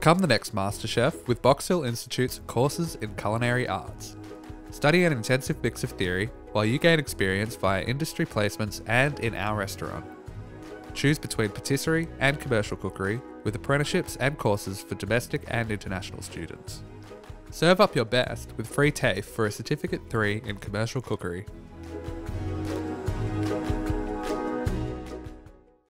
Become the next master chef with Box Hill Institute's courses in culinary arts. Study an intensive mix of theory while you gain experience via industry placements and in our restaurant. Choose between patisserie and commercial cookery with apprenticeships and courses for domestic and international students. Serve up your best with free TAFE for a Certificate 3 in Commercial Cookery